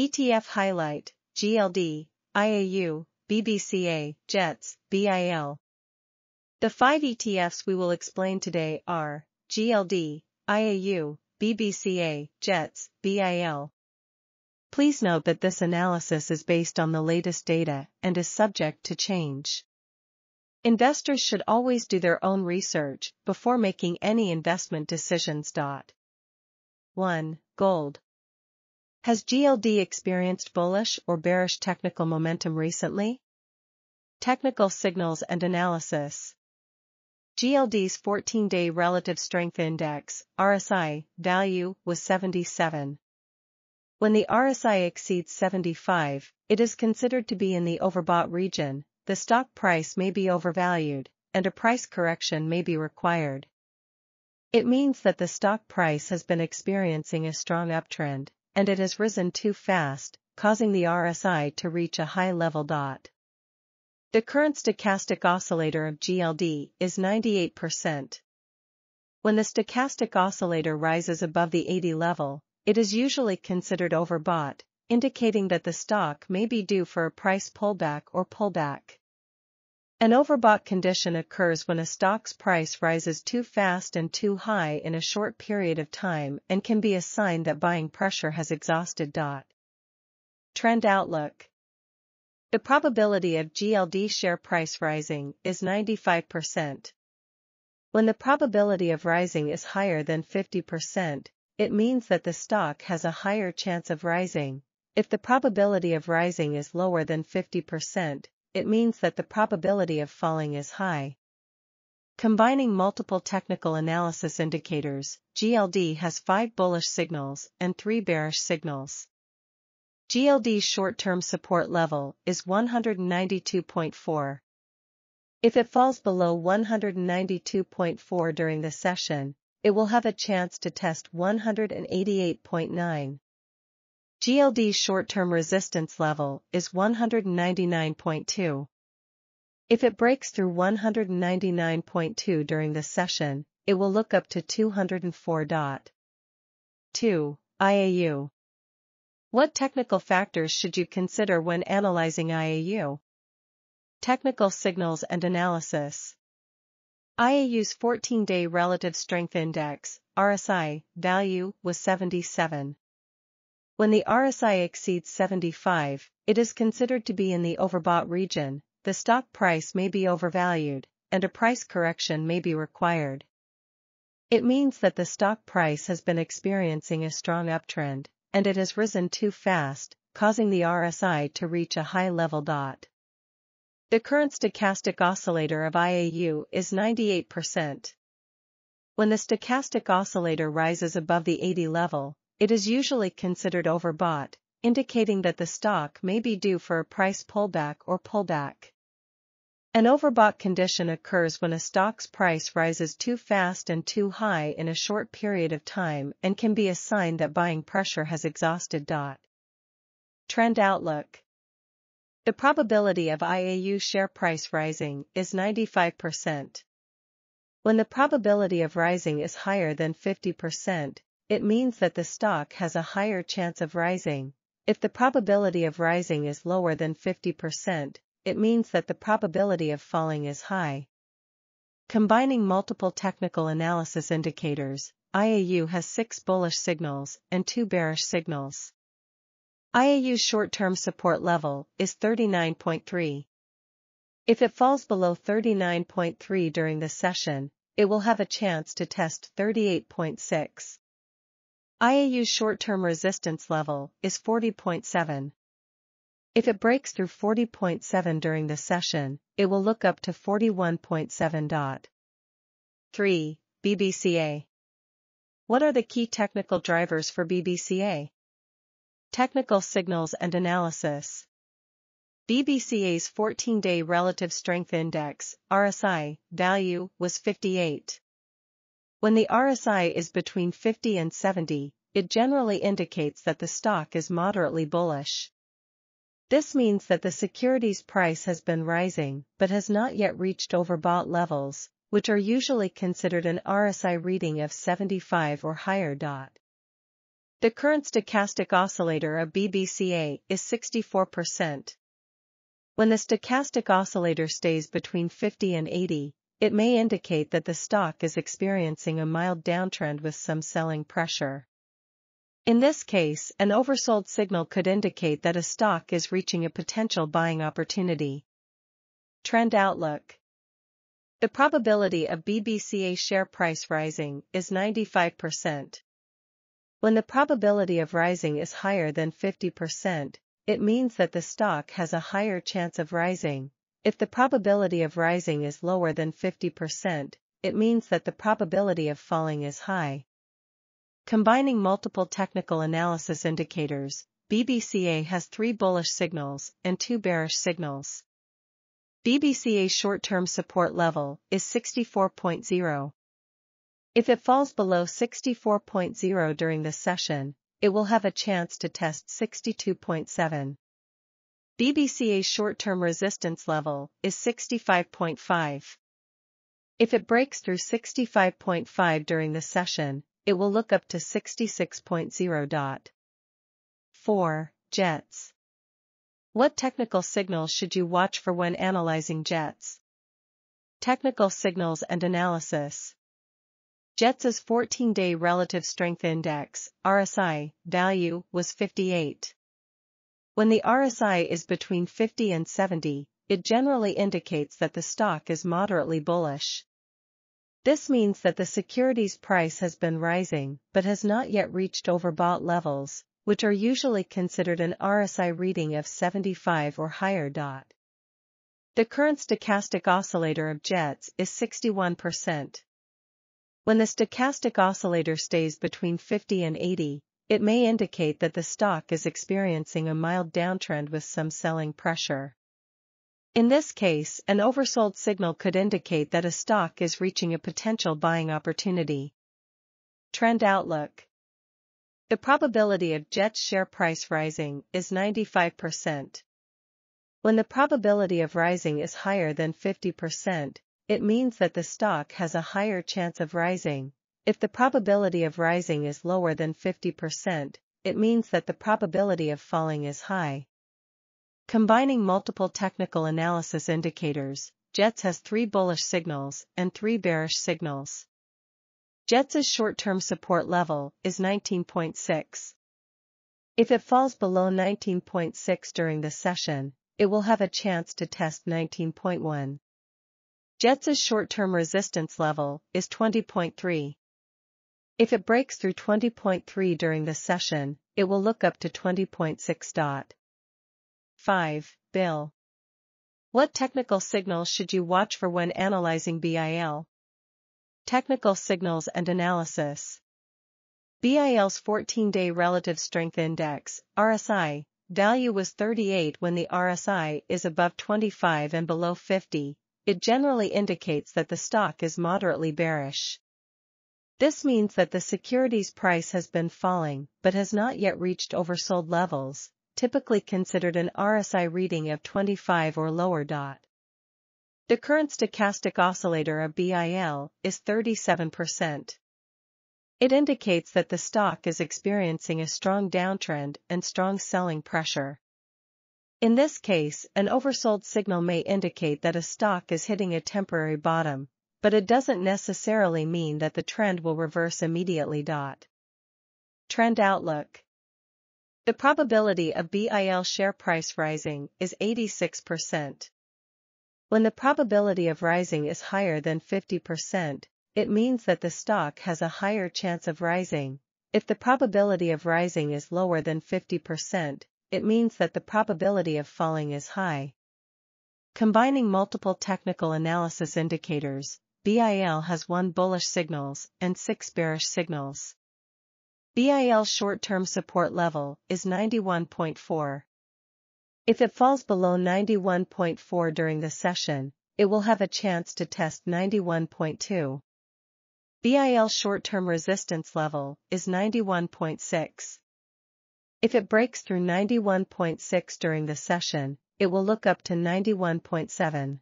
ETF Highlight, GLD, IAU, BBCA, JETS, BIL. The five ETFs we will explain today are GLD, IAU, BBCA, JETS, BIL. Please note that this analysis is based on the latest data and is subject to change. Investors should always do their own research before making any investment decisions. 1. Gold. Has GLD experienced bullish or bearish technical momentum recently? Technical signals and analysis. GLD's 14-day relative strength index, RSI, value was 77. When the RSI exceeds 75, it is considered to be in the overbought region, the stock price may be overvalued, and a price correction may be required. It means that the stock price has been experiencing a strong uptrend, and it has risen too fast, causing the RSI to reach a high level. Dot. The current stochastic oscillator of GLD is 98%. When the stochastic oscillator rises above the 80 level, it is usually considered overbought, indicating that the stock may be due for a price pullback or pullback. An overbought condition occurs when a stock's price rises too fast and too high in a short period of time and can be a sign that buying pressure has exhausted. Trend Outlook the probability of GLD share price rising is 95%. When the probability of rising is higher than 50%, it means that the stock has a higher chance of rising. If the probability of rising is lower than 50%, it means that the probability of falling is high. Combining multiple technical analysis indicators, GLD has five bullish signals and three bearish signals. GLD's short-term support level is 192.4. If it falls below 192.4 during the session, it will have a chance to test 188.9. GLD's short-term resistance level is 199.2. If it breaks through 199.2 during the session, it will look up to 204.2. IAU what technical factors should you consider when analyzing IAU? Technical signals and analysis. IAU's 14-day relative strength index, RSI, value was 77. When the RSI exceeds 75, it is considered to be in the overbought region, the stock price may be overvalued, and a price correction may be required. It means that the stock price has been experiencing a strong uptrend, and it has risen too fast, causing the RSI to reach a high level. Dot. The current stochastic oscillator of IAU is 98%. When the stochastic oscillator rises above the 80 level, it is usually considered overbought, indicating that the stock may be due for a price pullback or pullback. An overbought condition occurs when a stock's price rises too fast and too high in a short period of time and can be a sign that buying pressure has exhausted. Trend Outlook The probability of IAU share price rising is 95%. When the probability of rising is higher than 50%, it means that the stock has a higher chance of rising. If the probability of rising is lower than 50%, it means that the probability of falling is high. Combining multiple technical analysis indicators, IAU has six bullish signals and two bearish signals. IAU's short-term support level is 39.3. If it falls below 39.3 during the session, it will have a chance to test 38.6. IAU's short-term resistance level is 40.7. If it breaks through 40.7 during the session, it will look up to 41.7. 3. BBCA. What are the key technical drivers for BBCA? Technical signals and analysis. BBCA's 14-day relative strength index, RSI, value was 58. When the RSI is between 50 and 70, it generally indicates that the stock is moderately bullish. This means that the security's price has been rising but has not yet reached overbought levels, which are usually considered an RSI reading of 75 or higher. The current stochastic oscillator of BBCA is 64%. When the stochastic oscillator stays between 50 and 80, it may indicate that the stock is experiencing a mild downtrend with some selling pressure. In this case, an oversold signal could indicate that a stock is reaching a potential buying opportunity. Trend Outlook The probability of BBCA share price rising is 95%. When the probability of rising is higher than 50%, it means that the stock has a higher chance of rising. If the probability of rising is lower than 50%, it means that the probability of falling is high. Combining multiple technical analysis indicators, BBCA has three bullish signals and two bearish signals. BBCA's short-term support level is 64.0. If it falls below 64.0 during the session, it will have a chance to test 62.7. BBCA's short-term resistance level is 65.5. If it breaks through 65.5 during the session, it will look up to 66.0. 4. Jets. What technical signals should you watch for when analyzing jets? Technical signals and analysis. JETS's 14-day relative strength index, RSI, value was 58. When the RSI is between 50 and 70, it generally indicates that the stock is moderately bullish. This means that the security's price has been rising but has not yet reached overbought levels, which are usually considered an RSI reading of 75 or higher. The current stochastic oscillator of JETS is 61%. When the stochastic oscillator stays between 50 and 80, it may indicate that the stock is experiencing a mild downtrend with some selling pressure. In this case, an oversold signal could indicate that a stock is reaching a potential buying opportunity. Trend Outlook The probability of JET's share price rising is 95%. When the probability of rising is higher than 50%, it means that the stock has a higher chance of rising. If the probability of rising is lower than 50%, it means that the probability of falling is high. Combining multiple technical analysis indicators, JETS has three bullish signals and three bearish signals. JETS's short-term support level is 19.6. If it falls below 19.6 during the session, it will have a chance to test 19.1. JETS's short-term resistance level is 20.3. If it breaks through 20.3 during the session, it will look up to 20.6. 5. BIL. What technical signals should you watch for when analyzing BIL? Technical signals and analysis. BIL's 14-day relative strength index, RSI, value was 38 when the RSI is above 25 and below 50, it generally indicates that the stock is moderately bearish. This means that the security's price has been falling but has not yet reached oversold levels, typically considered an RSI reading of 25 or lower. The current stochastic oscillator of BIL is 37%. It indicates that the stock is experiencing a strong downtrend and strong selling pressure. In this case, an oversold signal may indicate that a stock is hitting a temporary bottom, but it doesn't necessarily mean that the trend will reverse immediately. Trend Outlook The probability of BIL share price rising is 86%. When the probability of rising is higher than 50%, it means that the stock has a higher chance of rising. If the probability of rising is lower than 50%, it means that the probability of falling is high. Combining multiple technical analysis indicators, BIL has one bullish signals and six bearish signals. BIL's short-term support level is 91.4. If it falls below 91.4 during the session, it will have a chance to test 91.2. BIL's short-term resistance level is 91.6. If it breaks through 91.6 during the session, it will look up to 91.7.